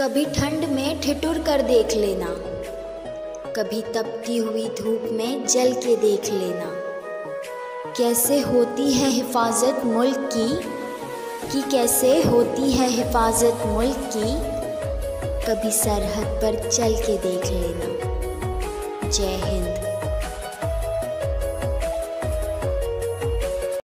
कभी ठंड में ठिठुर कर देख लेना। कभी तपती हुई धूप में जल के देख लेना। कैसे होती है हिफाजत मुल्क की? कि कैसे होती है हिफाजत मुल्क की? कभी सरहद पर चल के देख लेना। जय हिंद।